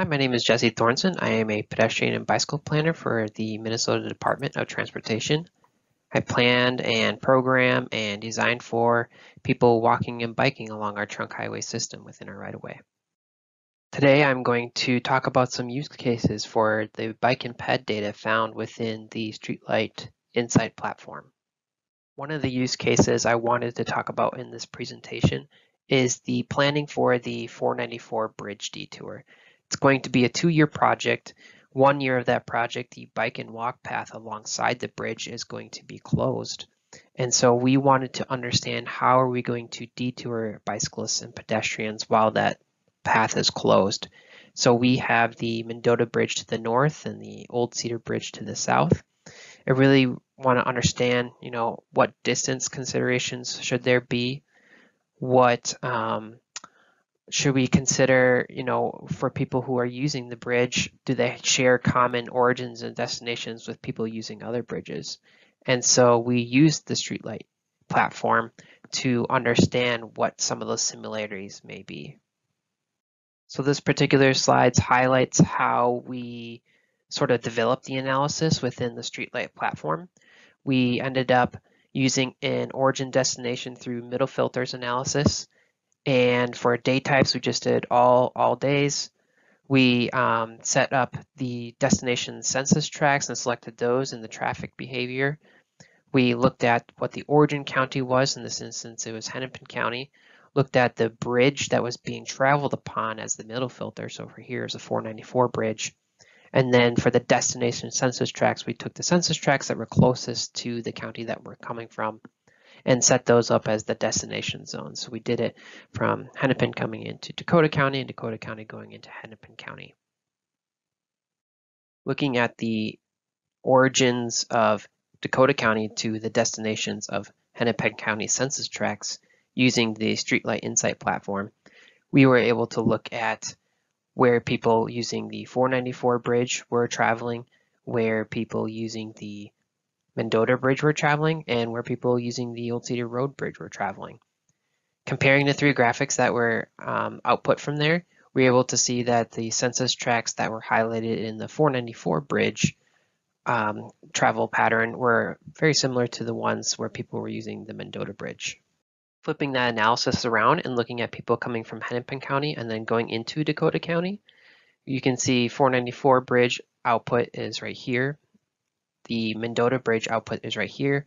Hi, my name is Jesse Thornson. I am a pedestrian and bicycle planner for the Minnesota Department of Transportation. I planned and program and design for people walking and biking along our trunk highway system within our right-of-way. Today I'm going to talk about some use cases for the bike and ped data found within the Streetlight Insight platform. One of the use cases I wanted to talk about in this presentation is the planning for the 494 bridge detour. It's going to be a two-year project. One year of that project, the bike and walk path alongside the bridge is going to be closed. And so we wanted to understand how are we going to detour bicyclists and pedestrians while that path is closed. So we have the Mendota Bridge to the north and the Old Cedar Bridge to the south. I really want to understand, you know, what distance considerations should there be, what um, should we consider, you know, for people who are using the bridge, do they share common origins and destinations with people using other bridges? And so we used the Streetlight platform to understand what some of those similarities may be. So this particular slide highlights how we sort of developed the analysis within the Streetlight platform. We ended up using an origin destination through middle filters analysis and for day types, we just did all, all days. We um, set up the destination census tracts and selected those in the traffic behavior. We looked at what the origin county was. In this instance, it was Hennepin County. Looked at the bridge that was being traveled upon as the middle filter. So over here is a 494 bridge. And then for the destination census tracts, we took the census tracts that were closest to the county that we're coming from and set those up as the destination zones. So we did it from Hennepin coming into Dakota County and Dakota County going into Hennepin County. Looking at the origins of Dakota County to the destinations of Hennepin County census tracts using the Streetlight Insight platform, we were able to look at where people using the 494 bridge were traveling, where people using the Mendota Bridge were traveling and where people using the Old Cedar Road Bridge were traveling. Comparing the three graphics that were um, output from there, we were able to see that the census tracts that were highlighted in the 494 bridge um, travel pattern were very similar to the ones where people were using the Mendota Bridge. Flipping that analysis around and looking at people coming from Hennepin County and then going into Dakota County, you can see 494 bridge output is right here the Mendota Bridge output is right here,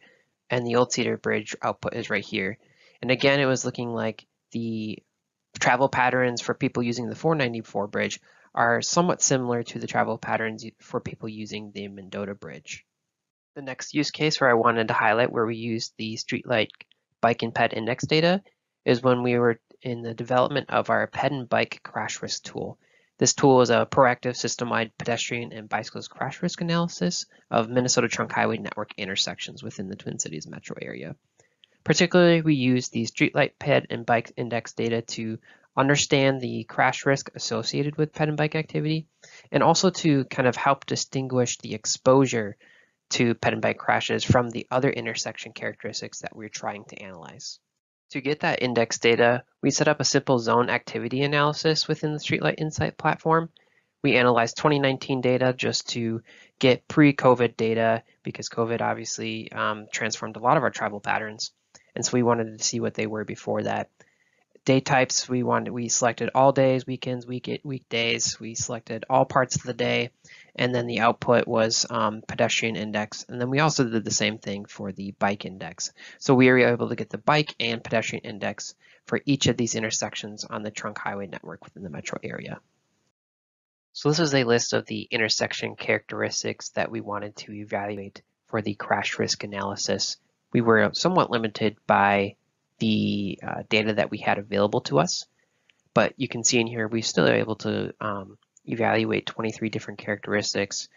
and the Old Cedar Bridge output is right here. And again, it was looking like the travel patterns for people using the 494 bridge are somewhat similar to the travel patterns for people using the Mendota Bridge. The next use case where I wanted to highlight where we used the Streetlight Bike and Ped Index data is when we were in the development of our Ped and Bike Crash Risk tool. This tool is a proactive system-wide pedestrian and bicyclist crash risk analysis of Minnesota Trunk Highway network intersections within the Twin Cities metro area. Particularly, we use the streetlight ped and bike index data to understand the crash risk associated with ped and bike activity, and also to kind of help distinguish the exposure to ped and bike crashes from the other intersection characteristics that we're trying to analyze. To get that index data, we set up a simple zone activity analysis within the Streetlight Insight platform. We analyzed 2019 data just to get pre-COVID data because COVID obviously um, transformed a lot of our travel patterns. And so we wanted to see what they were before that. Day types, we wanted we selected all days, weekends, week weekdays. We selected all parts of the day and then the output was um, pedestrian index. And then we also did the same thing for the bike index. So we were able to get the bike and pedestrian index for each of these intersections on the trunk highway network within the metro area. So this is a list of the intersection characteristics that we wanted to evaluate for the crash risk analysis. We were somewhat limited by the uh, data that we had available to us, but you can see in here we still are able to um, evaluate 23 different characteristics,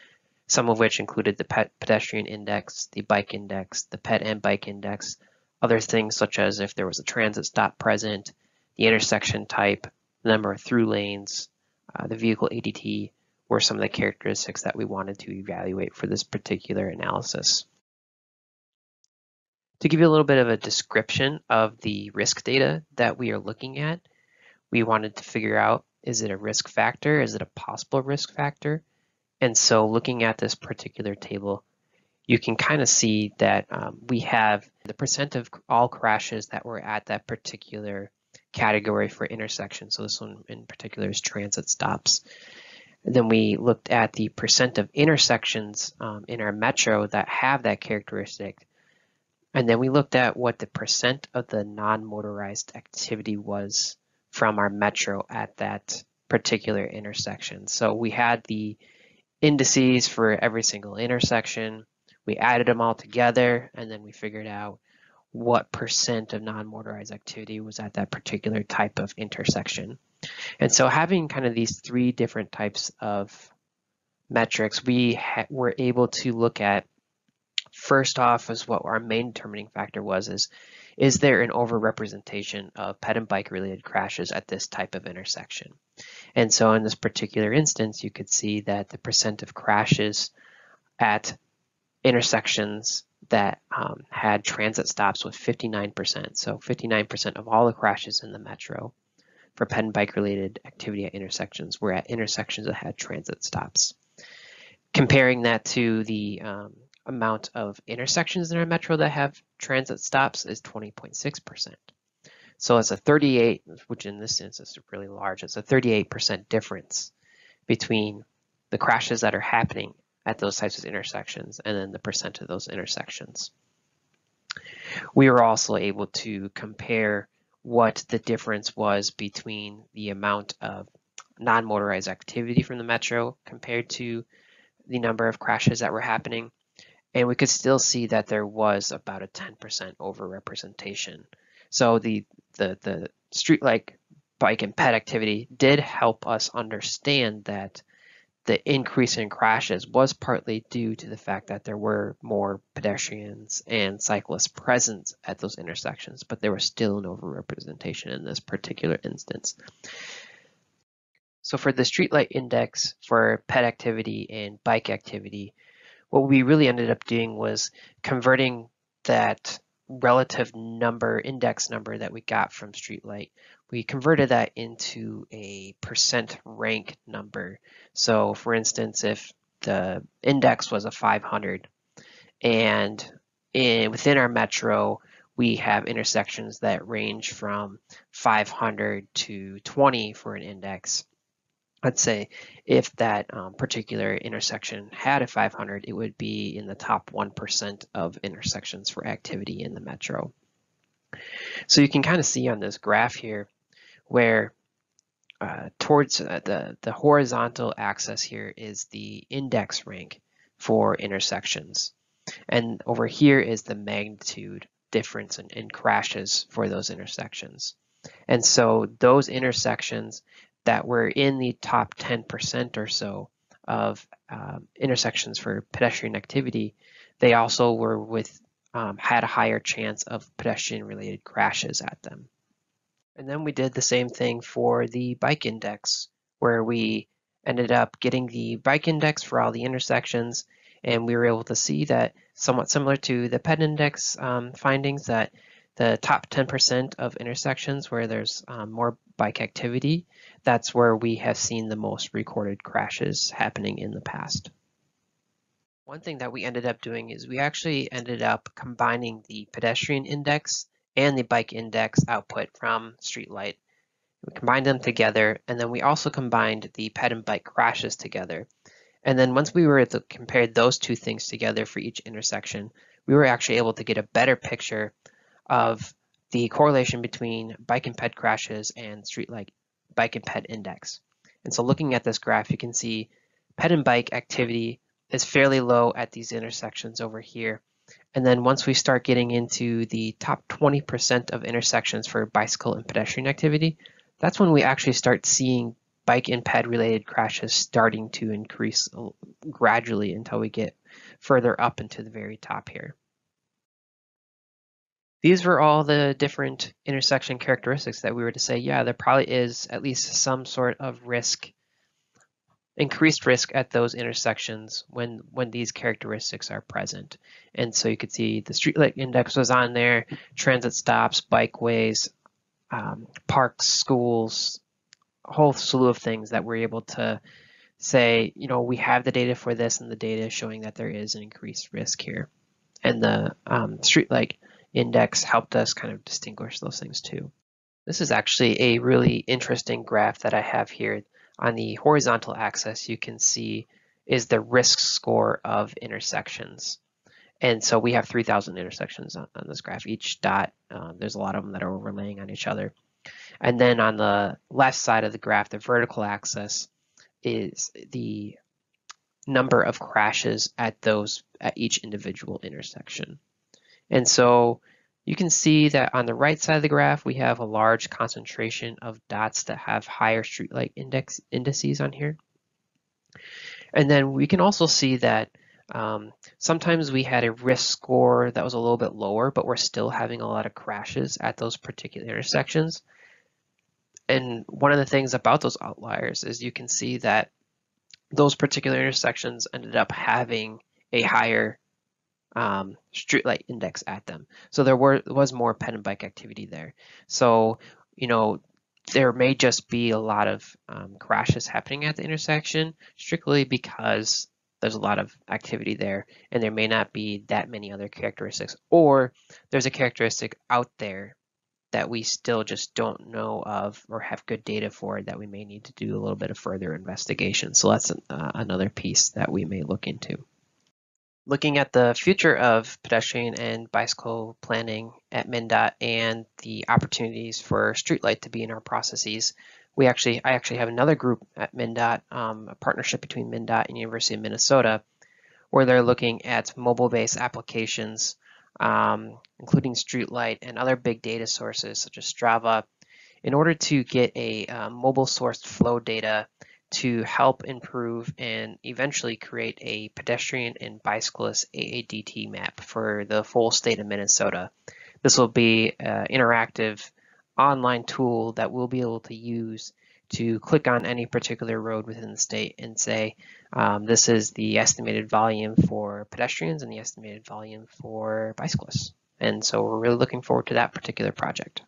some of which included the pet pedestrian index, the bike index, the ped and bike index, other things such as if there was a transit stop present, the intersection type, the number of through lanes, uh, the vehicle ADT were some of the characteristics that we wanted to evaluate for this particular analysis. To give you a little bit of a description of the risk data that we are looking at, we wanted to figure out Is it a risk factor? Is it a possible risk factor? And so looking at this particular table, you can kind of see that um, we have the percent of all crashes that were at that particular category for intersection. So this one in particular is transit stops. And then we looked at the percent of intersections um, in our metro that have that characteristic. And then we looked at what the percent of the non-motorized activity was from our metro at that particular intersection. So we had the indices for every single intersection. We added them all together and then we figured out what percent of non-motorized activity was at that particular type of intersection. And so having kind of these three different types of metrics, we were able to look at first off is what our main determining factor was is is there an overrepresentation of ped and bike related crashes at this type of intersection? And so in this particular instance, you could see that the percent of crashes at intersections that um, had transit stops was 59%. So 59% of all the crashes in the metro for ped and bike related activity at intersections were at intersections that had transit stops. Comparing that to the um, amount of intersections in our metro that have transit stops is 20.6%. So it's a 38, which in this instance is really large, it's a 38% difference between the crashes that are happening at those types of intersections and then the percent of those intersections. We were also able to compare what the difference was between the amount of non-motorized activity from the metro compared to the number of crashes that were happening and we could still see that there was about a 10% overrepresentation. So the the the StreetLight bike and ped activity did help us understand that the increase in crashes was partly due to the fact that there were more pedestrians and cyclists present at those intersections, but there was still an overrepresentation in this particular instance. So for the streetlight index for ped activity and bike activity, what we really ended up doing was converting that relative number, index number that we got from Streetlight, we converted that into a percent rank number. So for instance, if the index was a 500 and in, within our metro, we have intersections that range from 500 to 20 for an index let's say if that um, particular intersection had a 500, it would be in the top 1% of intersections for activity in the metro. So you can kind of see on this graph here where uh, towards uh, the, the horizontal axis here is the index rank for intersections. And over here is the magnitude difference in, in crashes for those intersections. And so those intersections that were in the top 10% or so of um, intersections for pedestrian activity, they also were with um, had a higher chance of pedestrian related crashes at them. And then we did the same thing for the bike index, where we ended up getting the bike index for all the intersections, and we were able to see that somewhat similar to the ped index um, findings that the top 10% of intersections where there's um, more bike activity, that's where we have seen the most recorded crashes happening in the past. One thing that we ended up doing is we actually ended up combining the pedestrian index and the bike index output from Streetlight. We combined them together and then we also combined the ped and bike crashes together. And then once we were to compare those two things together for each intersection, we were actually able to get a better picture of the correlation between bike and ped crashes and StreetLight bike and ped index. And so looking at this graph, you can see ped and bike activity is fairly low at these intersections over here. And then once we start getting into the top 20% of intersections for bicycle and pedestrian activity, that's when we actually start seeing bike and ped related crashes starting to increase uh, gradually until we get further up into the very top here. These were all the different intersection characteristics that we were to say, yeah, there probably is at least some sort of risk, increased risk at those intersections when, when these characteristics are present. And so you could see the streetlight index was on there, transit stops, bikeways, um, parks, schools, whole slew of things that we're able to say, you know, we have the data for this and the data showing that there is an increased risk here. And the um, streetlight index helped us kind of distinguish those things too. This is actually a really interesting graph that I have here. On the horizontal axis, you can see is the risk score of intersections. And so we have 3,000 intersections on, on, this graph. Each dot, um, there's a lot of them that are overlaying on each other. And then on the left side of the graph, the vertical axis is the number of crashes at those at each individual intersection. And so you can see that on the right side of the graph, we have a large concentration of dots that have higher streetlight index indices on here. And then we can also see that um, sometimes we had a risk score that was a little bit lower, but we're still having a lot of crashes at those particular intersections. And one of the things about those outliers is you can see that those particular intersections ended up having a higher um, streetlight index at them. So there were was more ped and bike activity there. So you know there may just be a lot of um, crashes happening at the intersection strictly because there's a lot of activity there and there may not be that many other characteristics or there's a characteristic out there that we still just don't know of or have good data for that we may need to do a little bit of further investigation. So that's uh, another piece that we may look into looking at the future of pedestrian and bicycle planning at MnDOT and the opportunities for streetlight to be in our processes, we actually I actually have another group at MnDOT, um, a partnership between MnDOT and University of Minnesota, where they're looking at mobile-based applications, um, including streetlight and other big data sources such as Strava, in order to get a uh, mobile sourced flow data to help improve and eventually create a pedestrian and bicyclist AADT map for the full state of Minnesota. This will be an interactive online tool that we'll be able to use to click on any particular road within the state and say, um, this is the estimated volume for pedestrians and the estimated volume for bicyclists. And so we're really looking forward to that particular project.